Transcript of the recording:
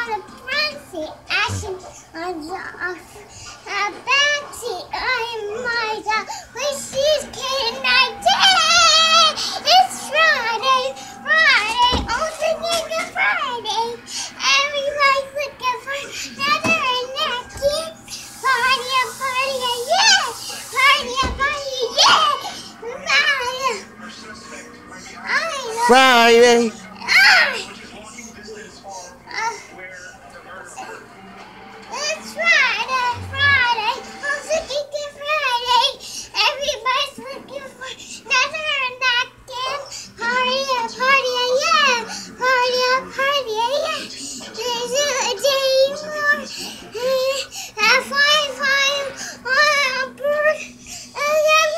Betsy, Ashen, on the off. Uh, Betsy, I'm my dog. When she's kidding, I did. It's Friday, Friday, singing the Friday. Everybody's looking for another napkin. Party, a party, a yeah. Party, a party, yeah. Friday. I know. Friday. It's Friday, Friday. I'm looking to Friday. Everybody's looking for another napkin. Party, party, yeah. Party, party, yeah. There's a day more. A fine, fine, on a bird. And then.